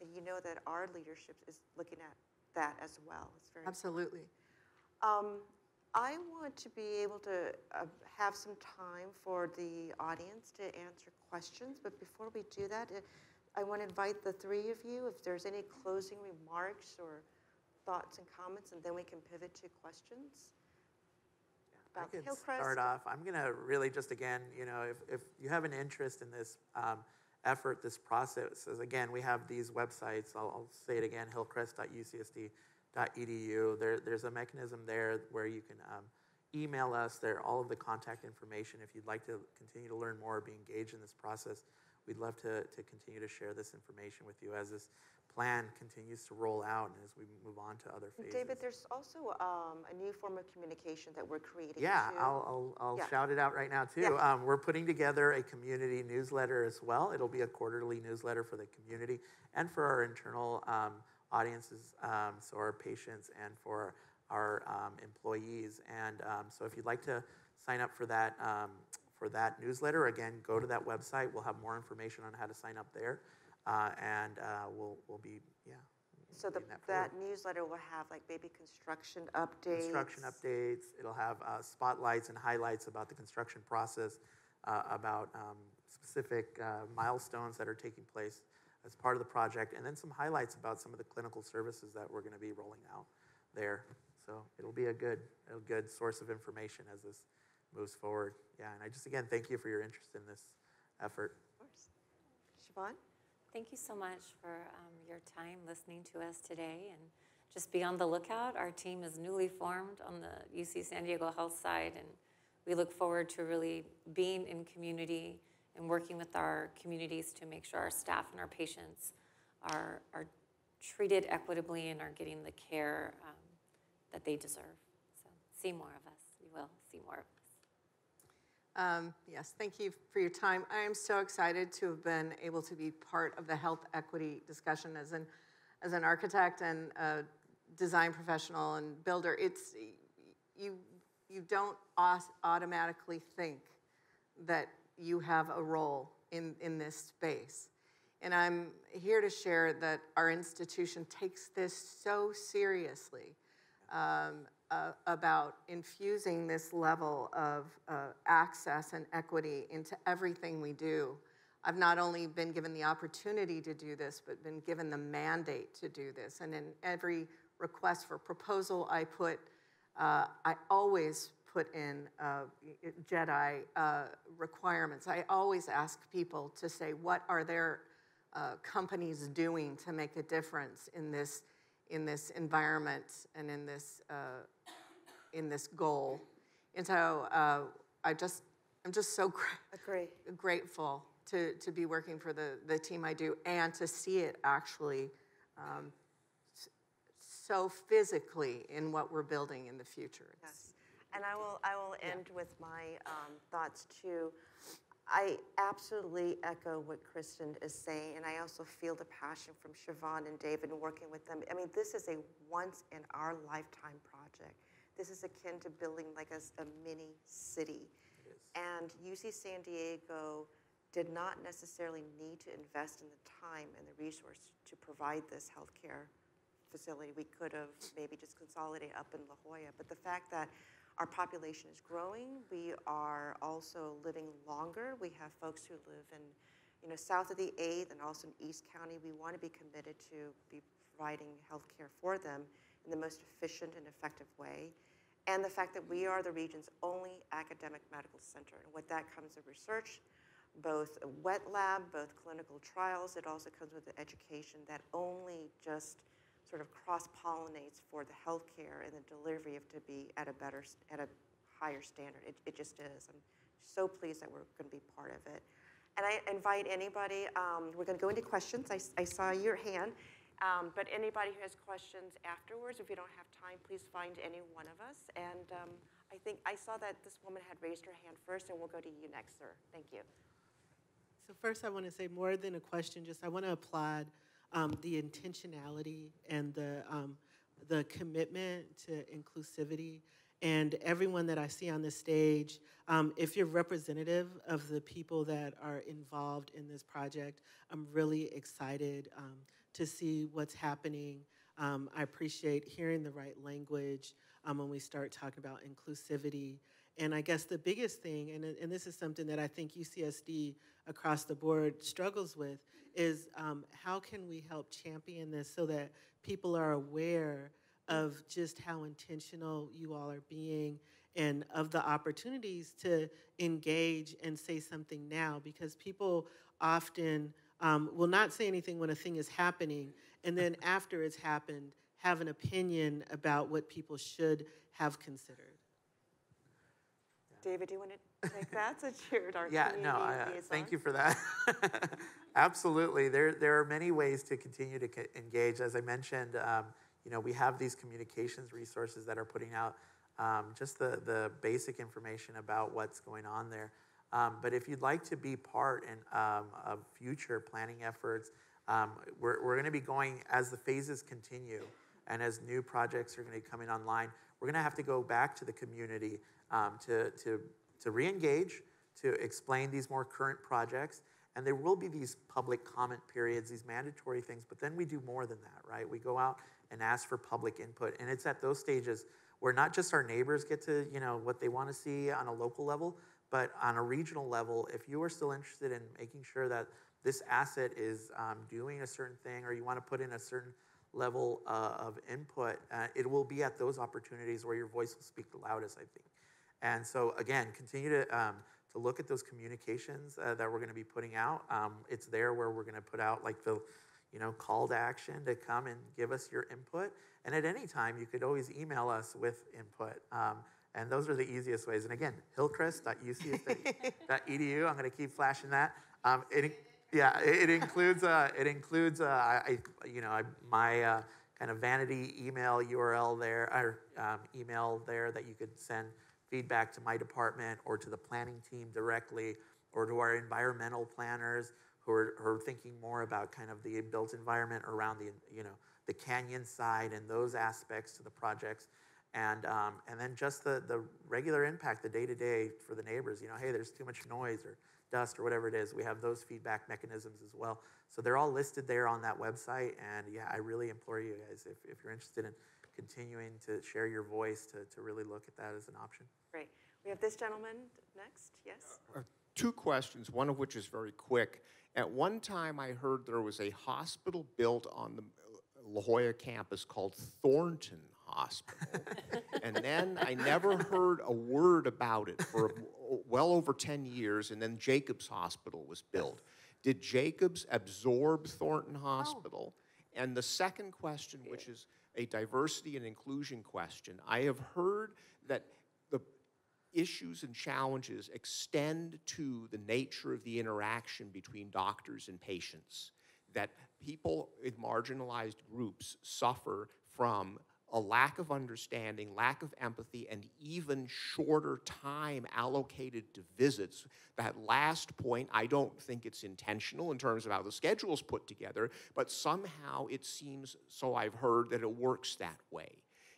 Speaker 1: that you know that our leadership is looking at that as well. It's very
Speaker 2: Absolutely.
Speaker 1: um, I want to be able to uh, have some time for the audience to answer questions, but before we do that, uh, I want to invite the three of you, if there's any closing remarks or thoughts and comments, and then we can pivot to questions.
Speaker 3: I
Speaker 1: About
Speaker 3: can
Speaker 1: Hillcrest.
Speaker 3: start off. I'm going to really just again, you know, if, if you have an interest in this um, effort, this process, as again, we have these websites. I'll, I'll say it again: hillcrest.ucsd.edu. There, there's a mechanism there where you can um, email us. There, all of the contact information. If you'd like to continue to learn more, or be engaged in this process, we'd love to, to continue to share this information with you as this plan continues to roll out as we move on to other phases.
Speaker 1: David, there's also um, a new form of communication that we're creating.
Speaker 3: Yeah,
Speaker 1: too.
Speaker 3: I'll, I'll, I'll
Speaker 1: Yeah.
Speaker 3: shout it out right now too.
Speaker 1: Yeah.
Speaker 3: Um, we're putting together a community newsletter as well. It'll be a quarterly newsletter for the community and for our internal um, audiences, um, so our patients and for our um, employees. And um, so if you'd like to sign up for that, um, for that newsletter, again, go to that website. We'll have more information on how to sign up there. Uh, and uh, we'll, we'll be, yeah.
Speaker 1: So the,
Speaker 3: that
Speaker 1: that newsletter will have like maybe construction updates.
Speaker 3: construction updates. It'll have uh, spotlights and highlights about the construction process, uh, about um, specific uh, milestones that are taking place as part of the project, and then some highlights about some of the clinical services that we're going to be rolling out there. So it'll be a good, a good source of information as this moves forward. Yeah, and I just again thank you for your interest in this effort.
Speaker 1: Of course. Shivon?
Speaker 4: Thank you so much for um, your time listening to us today. And just be on the lookout. Our team is newly formed on the UC San Diego Health side, and we look forward to really being in community and working with our communities to make sure our staff and our patients are, are treated equitably and are getting the care um, that they deserve. So see more of us. You will see more.
Speaker 2: Um, Yes, thank you for your time. I am so excited to have been able to be part of the health equity discussion as an, as an architect and a design professional and builder. It's, you, you don't automatically think that you have a role in, in this space. And I'm here to share that our institution takes this so seriously um, uh, about infusing this level of uh, access and equity into everything we do. I've not only been given the opportunity to do this, but been given the mandate to do this. And in every request for proposal I put, uh, I always put in uh, JEDI uh, requirements. I always ask people to say, what are their uh, companies doing to make a difference in this in this environment and in this uh, in this goal. And so uh, I just I'm just so gra-
Speaker 1: Agree.
Speaker 2: grateful to to be working for the the team I do and to see it actually um, so physically in what we're building in the future. It's-
Speaker 1: Yes. And I will, I will end with my um, thoughts too. I absolutely echo what Kristen is saying, and I also feel the passion from Shivon and David and working with them. I mean, this is a once in our lifetime project. This is akin to building like a mini city. And UC San Diego did not necessarily need to invest in the time and the resource to provide this healthcare facility. We could have maybe just consolidated up in La Jolla. But the fact that our population is growing, we are also living longer. We have folks who live in, you know, south of the eighth and also in East County. We want to be committed to be providing healthcare for them in the most efficient and effective way. And the fact that we are the region's only academic medical center. And with that comes the research, both wet lab, both clinical trials. It also comes with the education that only just sort of cross-pollinates for the healthcare and the delivery of to be at a better, at a higher standard. It, it just is. I'm so pleased that we're going to be part of it. And I invite anybody, um, we're going to go into questions. I, I saw your hand. Um, but anybody who has questions afterwards, if you don't have time, please find any one of us. And um, I think I saw that this woman had raised her hand first, and we'll go to you next, sir. Thank you.
Speaker 5: So first, I want to say more than a question, just I want to applaud um, the intentionality and the, um, the commitment to inclusivity. And everyone that I see on the stage, um, if you're representative of the people that are involved in this project, I'm really excited um, to see what's happening. Um, I appreciate hearing the right language um, when we start talking about inclusivity. And I guess the biggest thing, and, and this is something that I think UCSD across the board struggles with, is um, how can we help champion this so that people are aware of just how intentional you all are being and of the opportunities to engage and say something now because people often um, will not say anything when a thing is happening and then <laughs> after it's happened have an opinion about what people should have considered.
Speaker 1: David, do you want to take that since you're our
Speaker 3: Yeah, no, I, uh, thank you for that. <laughs> Absolutely, there, there are many ways to continue to co- engage. As I mentioned, um, you know, we have these communications resources that are putting out um, just the, the basic information about what's going on there. Um, but if you'd like to be part in, um, of future planning efforts, um, we're, we're going to be going as the phases continue and as new projects are going to be coming online, we're going to have to go back to the community um, to, to, to re-engage, to explain these more current projects. And there will be these public comment periods, these mandatory things, but then we do more than that, right? We go out and ask for public input. And it's at those stages where not just our neighbors get to, you know, what they want to see on a local level, but on a regional level, if you are still interested in making sure that this asset is um, doing a certain thing or you want to put in a certain level uh, of input, uh, it will be at those opportunities where your voice will speak the loudest, I think. And so, again, continue to, um, to look at those communications uh, that we're going to be putting out. Um, it's there where we're going to put out like the, you know, call to action to come and give us your input. And at any time, you could always email us with input. Um, and those are the easiest ways. And again, hillcrest.ucsd.edu. I'm going to keep flashing that. Um, it, yeah, it, includes uh, it includes uh, I you know I, my uh, kind of vanity email URL there or um, email there that you could send feedback to my department or to the planning team directly or to our environmental planners who are, who are thinking more about kind of the built environment around the you know the canyon side and those aspects to the projects. And um, and then just the the regular impact the day to day for the neighbors you know hey there's too much noise or dust or whatever it is we have those feedback mechanisms as well. So they're all listed there on that website and yeah i really implore you guys if, if you're interested in continuing to share your voice to, to really look at that as an option
Speaker 1: Great. We have this gentleman next. Yes?
Speaker 6: Uh, Two questions, one of which is very quick. At one time, I heard there was a hospital built on the La Jolla campus called Thornton Hospital. <laughs> and then I never heard a word about it for well over 10 years, and then Jacobs Hospital was built. Did Jacobs absorb Thornton Hospital? And the second question, which is a diversity and inclusion question, I have heard that the issues and challenges extend to the nature of the interaction between doctors and patients. That people in marginalized groups suffer from a lack of understanding, lack of empathy, and even shorter time allocated to visits. That last point, I don't think it's intentional in terms of how the schedule's put together, but somehow it seems, so I've heard, that it works that way.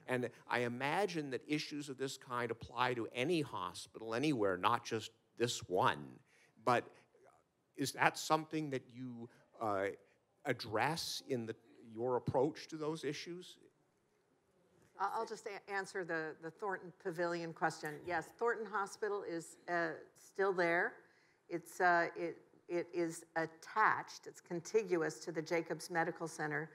Speaker 6: And I imagine that issues of this kind apply to any hospital anywhere, not just this one. But is that something that you uh, address in the, your approach to those issues?
Speaker 2: I'll just answer the, the Thornton Pavilion question. Yes, Thornton Hospital is uh, still there. It's, uh, it, it is attached, it's contiguous to the Jacobs Medical Center.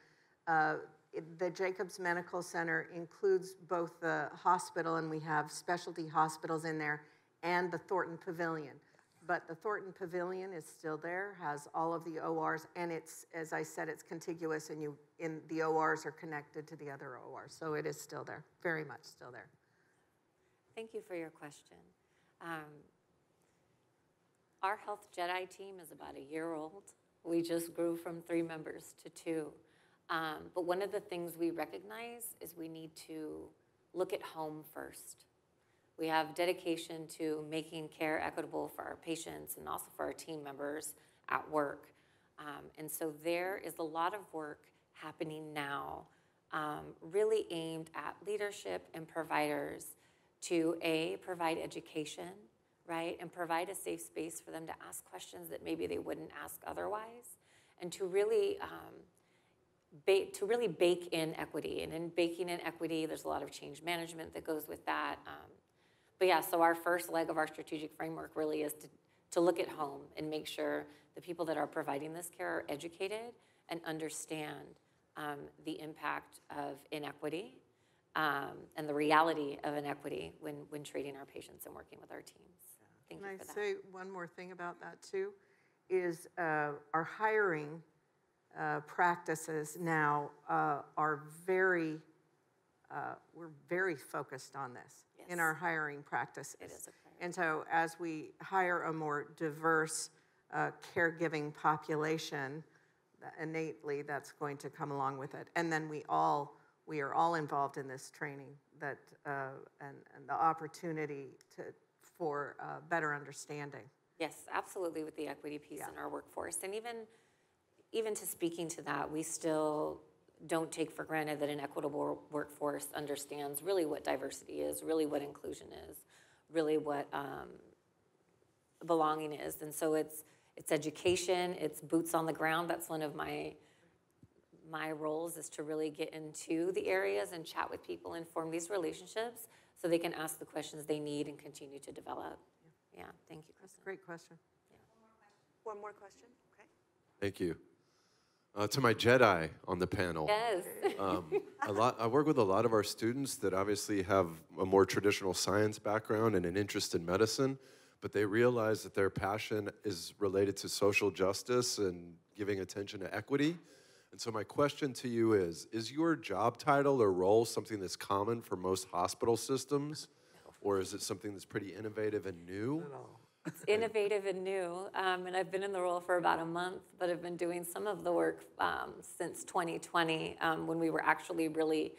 Speaker 2: Uh, it- The Jacobs Medical Center includes both the hospital, and we have specialty hospitals in there, and the Thornton Pavilion. But the Thornton Pavilion is still there, has all of the ORs, and it's, as I said, it's contiguous, and you, in, the ORs are connected to the other ORs, so it is still there, very much still there.
Speaker 4: Thank you for your question. Um, Our Health Jedi team is about a year old. We just grew from three members to two. Um, But one of the things we recognize is we need to look at home first. We have dedication to making care equitable for our patients and also for our team members at work. Um, And so there is a lot of work happening now, um, really aimed at leadership and providers to A, provide education, right? And provide a safe space for them to ask questions that maybe they wouldn't ask otherwise. And to really, um, to really bake in equity. And in baking in equity, there's a lot of change management that goes with that. Um, but yeah, so our first leg of our strategic framework really is to, to look at home and make sure the people that are providing this care are educated and understand um, the impact of inequity um, and the reality of inequity when, when treating our patients and working with our teams. Thank
Speaker 2: Can I say one more thing about that too? Is uh, our hiring uh, practices now uh, are very, uh, we're very focused on this in our hiring practices.
Speaker 4: It is.
Speaker 2: And so as we hire a more diverse uh, caregiving population, innately that's going to come along with it. And then we all, we are all involved in this training that, uh, and, and the opportunity to, for uh, better understanding.
Speaker 4: Yes, absolutely with the equity piece
Speaker 2: Yeah.
Speaker 4: in our workforce. And even, even to speaking to that, we still don't take for granted that an equitable workforce understands really what diversity is, really what inclusion is, really what um, belonging is. And so it's, it's education, it's boots on the ground. That's one of my, my roles is to really get into the areas and chat with people and form these relationships so they can ask the questions they need and continue to develop. Yeah, thank you, Kristin.
Speaker 2: Great question.
Speaker 1: One more question, okay?
Speaker 7: Thank you. Uh, to my Jedi on the panel,
Speaker 4: Yes.
Speaker 7: um, a lot, I work with a lot of our students that obviously have a more traditional science background and an interest in medicine, but they realize that their passion is related to social justice and giving attention to equity. And so, my question to you is Is your job title or role something that's common for most hospital systems? Or is it something that's pretty innovative and new?
Speaker 4: It's innovative and new, um, and I've been in the role for about a month, but I've been doing some of the work um, since 2020, um, when we were actually really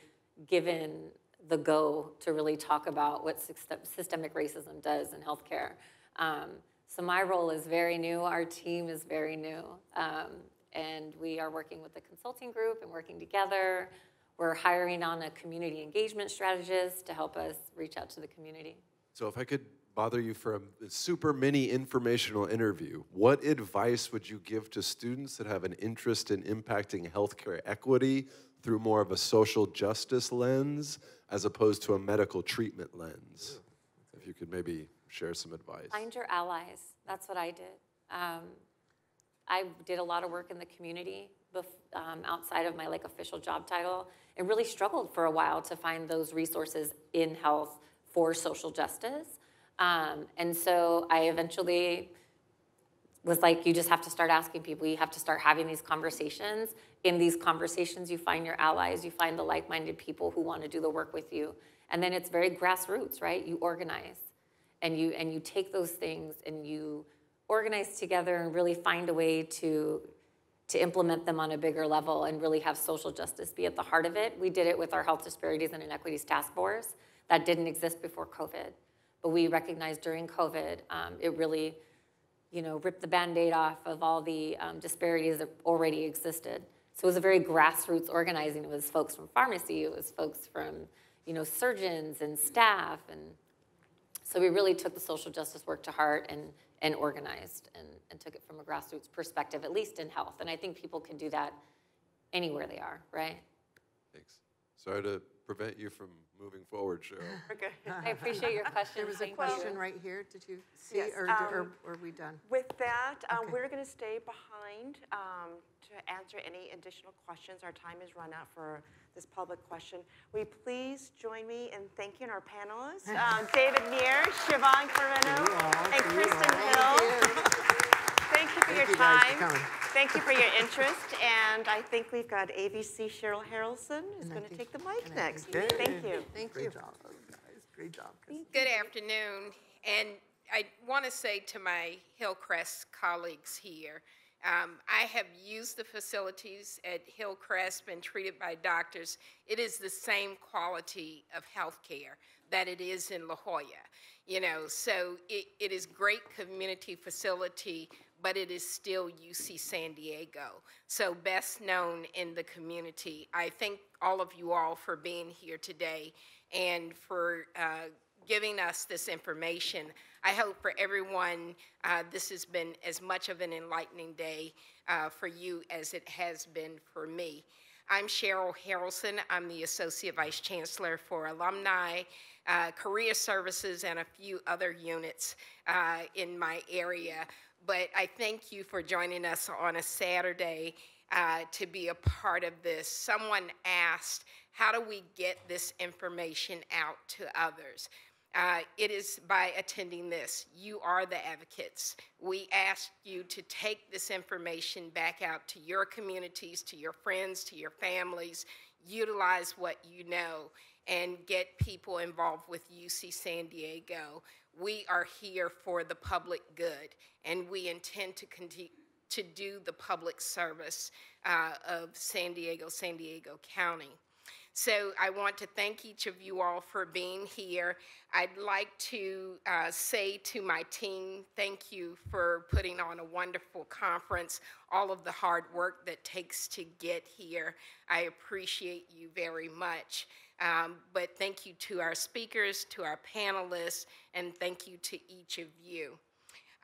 Speaker 4: given the go to really talk about what systemic racism does in healthcare. Um, so my role is very new. Our team is very new, um, and we are working with the consulting group and working together. We're hiring on a community engagement strategist to help us reach out to the community.
Speaker 7: So, if I could bother you for a super mini informational interview, what advice would you give to students that have an interest in impacting healthcare equity through more of a social justice lens as opposed to a medical treatment lens? If you could maybe share some advice.
Speaker 4: Find your allies. That's what I did. Um, I did a lot of work in the community bef- um, outside of my like official job title, and really struggled for a while to find those resources in health for social justice. Um, and so I eventually was like, you just have to start asking people. You have to start having these conversations. In these conversations, you find your allies, you find the like minded people who want to do the work with you. And then it's very grassroots, right? You organize and you, and you take those things and you organize together and really find a way to, to implement them on a bigger level and really have social justice be at the heart of it. We did it with our Health Disparities and Inequities Task Force. That didn't exist before COVID. But we recognized during COVID, um, it really you know, ripped the Band-Aid off of all the um, disparities that already existed. So it was a very grassroots organizing. It was folks from pharmacy, it was folks from, you know, surgeons and staff. And so we really took the social justice work to heart and, and organized and, and took it from a grassroots perspective, at least in health. And I think people can do that anywhere they are, right?
Speaker 7: Thanks. Sorry to prevent you from moving forward, Cheryl.
Speaker 1: We're good.
Speaker 4: I appreciate your question.
Speaker 2: There was a
Speaker 4: Thank you.
Speaker 2: question right here. Did you see,
Speaker 1: Yes,
Speaker 2: or, or
Speaker 1: um,
Speaker 2: or are we done?
Speaker 1: With that, uh,
Speaker 2: Okay.
Speaker 1: we're going to stay behind um, to answer any additional questions. Our time has run out for this public question. Will you please join me in thanking our panelists, um, <laughs> David Mier, Shivon Carreño, and Kristin Hill. Thank you for your
Speaker 2: you guys for
Speaker 1: time. Thank you for your interest. And I think we've got AVC Cheryl Harrelson is going to take the mic next. Thank you.
Speaker 2: Thank you.
Speaker 3: Great job, guys. Great job.
Speaker 8: Good afternoon, and I want to say to my Hillcrest colleagues here, um, I have used the facilities at Hillcrest, been treated by doctors. It is the same quality of healthcare that it is in La Jolla, you know. So it, it is great community facility, but it is still UC San Diego. So best known in the community. I thank all of you all for being here today and for uh, giving us this information. I hope for everyone, uh, this has been as much of an enlightening day uh, for you as it has been for me. I'm Cheryl Harrelson. I'm the Associate Vice Chancellor for Alumni, uh, Career Services, and a few other units uh, in my area. But I thank you for joining us on a Saturday uh, to be a part of this. Someone asked, how do we get this information out to others? Uh, it is by attending this. You are the advocates. We ask you to take this information back out to your communities, to your friends, to your families. Utilize what you know and get people involved with UC San Diego. We are here for the public good, and we intend to continue to do the public service uh, of San Diego, San Diego County. So I want to thank each of you all for being here. I'd like to uh, say to my team, thank you for putting on a wonderful conference, all of the hard work that takes to get here. I appreciate you very much. Um, but thank you to our speakers, to our panelists, and thank you to each of you.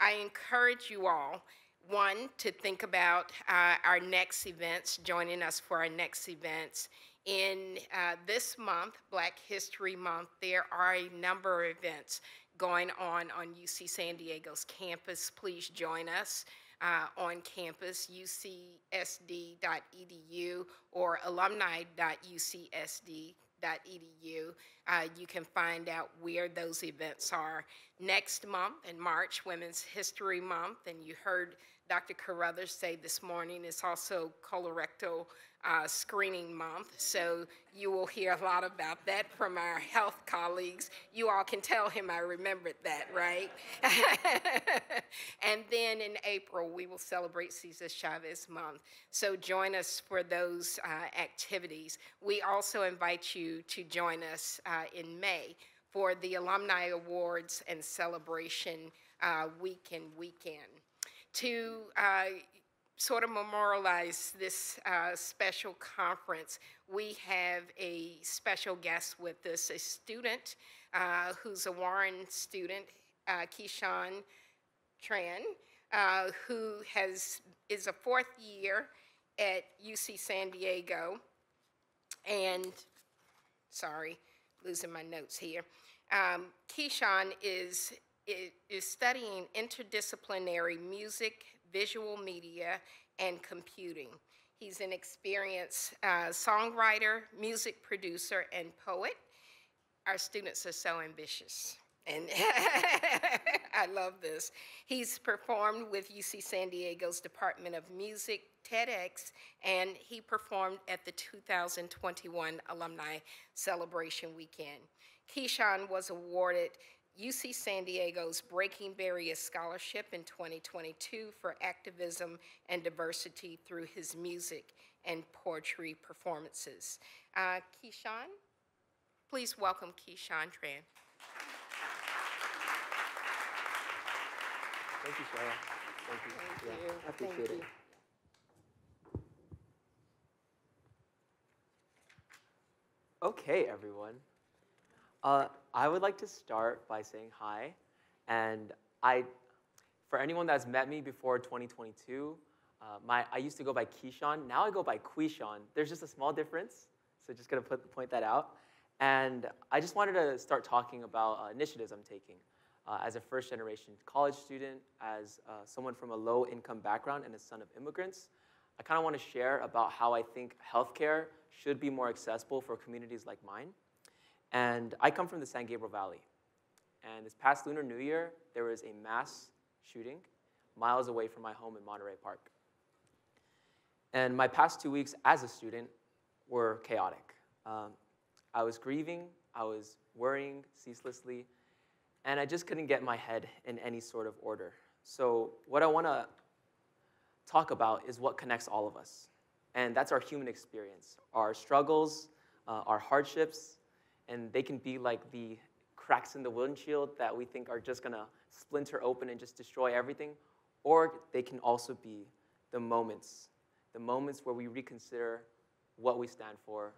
Speaker 8: I encourage you all, one, to think about uh, our next events, joining us for our next events. In uh, this month, Black History Month, there are a number of events going on on UC San Diego's campus. Please join us uh, on campus, ucsd.edu or Uh, you can find out where those events are. Next month in March, Women's History Month, and you heard Dr. Carruthers say this morning, it's also colorectal uh, screening month, so you will hear a lot about that from our health colleagues. You all can tell him I remembered that, right? <laughs> and then in April, we will celebrate Cesar Chavez Month. So join us for those uh, activities. We also invite you to join us uh, in May for the Alumni Awards and Celebration uh, Week and Weekend. To uh, sort of memorialize this uh, special conference, we have a special guest with us, a student uh, who's a Warren student, uh, Keyshawn Tran, uh, who has is a fourth year at UC San Diego, and sorry, losing my notes here. Um, Keyshawn is, is is studying interdisciplinary music, visual media, and computing. He's an experienced uh, songwriter, music producer, and poet. Our students are so ambitious. And <laughs> I love this. He's performed with UC San Diego's Department of Music, TEDx, and he performed at the 2021 Alumni Celebration Weekend. Keyshawn was awarded UC San Diego's Breaking Barriers Scholarship in 2022 for activism and diversity through his music and poetry performances. Uh, Keyshawn, please welcome Keyshawn Tran.
Speaker 9: Thank you, Cheryl. Thank you.
Speaker 2: Thank
Speaker 9: Yeah,
Speaker 2: you.
Speaker 9: I appreciate
Speaker 2: Thank
Speaker 9: it. Okay, everyone. Uh, I would like to start by saying hi, and I, for anyone that's met me before 2022, uh, my I used to go by Keyshawn. Now I go by Quishawn. There's just a small difference, so just gonna put point that out. And I just wanted to start talking about uh, initiatives I'm taking uh, as a first generation college student, as uh, someone from a low income background and a son of immigrants. I kind of want to share about how I think healthcare should be more accessible for communities like mine. And I come from the San Gabriel Valley. And this past Lunar New Year, there was a mass shooting miles away from my home in Monterey Park. And my past two weeks as a student were chaotic. Um, I was grieving, I was worrying ceaselessly, and I just couldn't get my head in any sort of order. So, what I want to talk about is what connects all of us. And that's our human experience, our struggles, uh, our hardships, and they can be like the cracks in the windshield that we think are just gonna splinter open and just destroy everything, or they can also be the moments, the moments where we reconsider what we stand for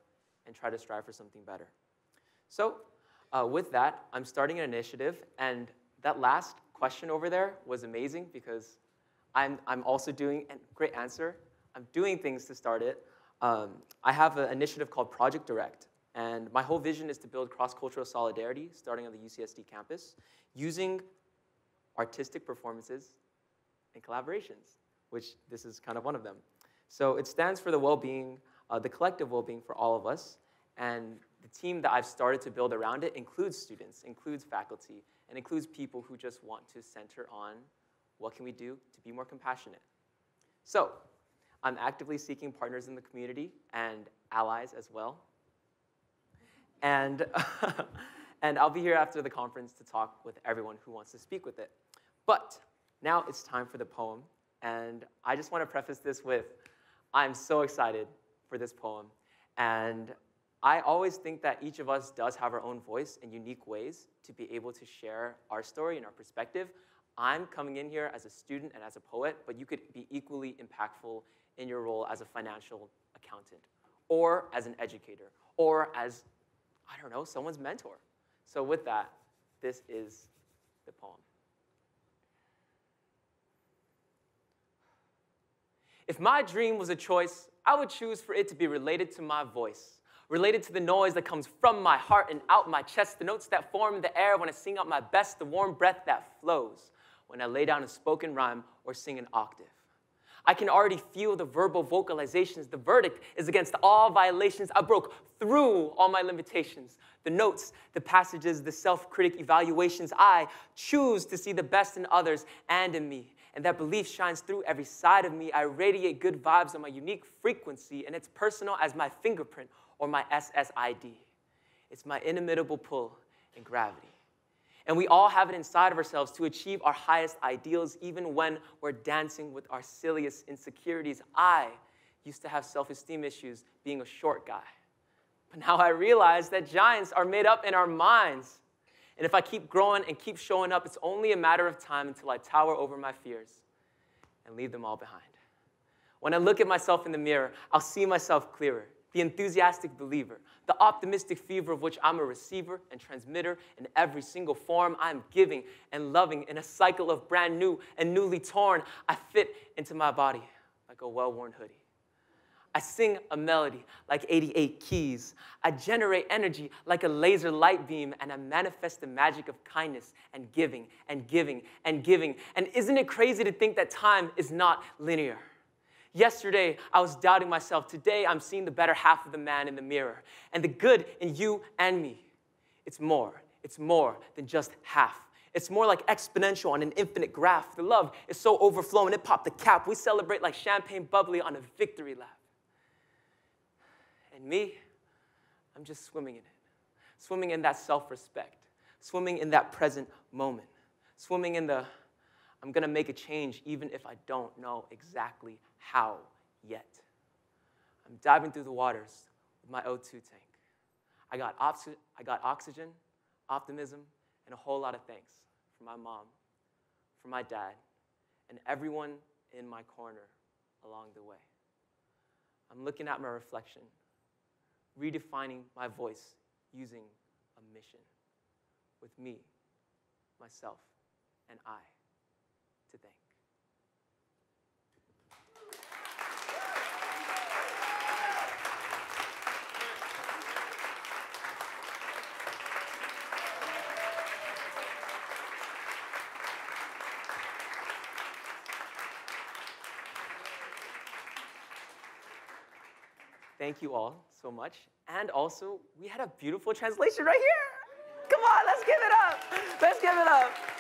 Speaker 9: and try to strive for something better. So, uh, with that, I'm starting an initiative, and that last question over there was amazing because I'm, I'm also doing, and great answer, I'm doing things to start it. Um, I have an initiative called Project Direct, and my whole vision is to build cross-cultural solidarity starting on the UCSD campus using artistic performances and collaborations, which this is kind of one of them. So it stands for the well-being, uh, the collective well-being for all of us, and the team that I've started to build around it includes students, includes faculty, and includes people who just want to center on what can we do to be more compassionate. So I'm actively seeking partners in the community and allies as well. And, <laughs> and I'll be here after the conference to talk with everyone who wants to speak with it. But now it's time for the poem. And I just want to preface this with I'm so excited for this poem. And I always think that each of us does have our own voice in unique ways to be able to share our story and our perspective. I'm coming in here as a student and as a poet, but you could be equally impactful in your role as a financial accountant, or as an educator, or as, I don't know, someone's mentor. So, with that, this is the poem. If my dream was a choice, I would choose for it to be related to my voice, related to the noise that comes from my heart and out my chest, the notes that form the air when I sing out my best, the warm breath that flows when I lay down a spoken rhyme or sing an octave. I can already feel the verbal vocalizations. The verdict is against all violations. I broke through all my limitations. The notes, the passages, the self critic evaluations. I choose to see the best in others and in me. And that belief shines through every side of me. I radiate good vibes on my unique frequency, and it's personal as my fingerprint or my SSID. It's my inimitable pull and gravity. And we all have it inside of ourselves to achieve our highest ideals, even when we're dancing with our silliest insecurities. I used to have self esteem issues being a short guy. But now I realize that giants are made up in our minds. And if I keep growing and keep showing up, it's only a matter of time until I tower over my fears and leave them all behind. When I look at myself in the mirror, I'll see myself clearer the enthusiastic believer, the optimistic fever of which I'm a receiver and transmitter in every single form I'm giving and loving in a cycle of brand new and newly torn. I fit into my body like a well worn hoodie. I sing a melody like 88 keys. I generate energy like a laser light beam, and I manifest the magic of kindness and giving and giving and giving. And isn't it crazy to think that time is not linear? Yesterday, I was doubting myself. Today, I'm seeing the better half of the man in the mirror. And the good in you and me, it's more. It's more than just half. It's more like exponential on an infinite graph. The love is so overflowing, it popped the cap. We celebrate like champagne bubbly on a victory lap. And me, I'm just swimming in it. Swimming in that self respect, swimming in that present moment, swimming in the I'm gonna make a change even if I don't know exactly how yet. I'm diving through the waters with my O2 tank. I got, I got oxygen, optimism, and a whole lot of thanks from my mom, from my dad, and everyone in my corner along the way. I'm looking at my reflection, redefining my voice using a mission with me, myself, and I to thank. Thank you all so much. And also, we had a beautiful translation right here. Come on, let's give it up. Let's give it up.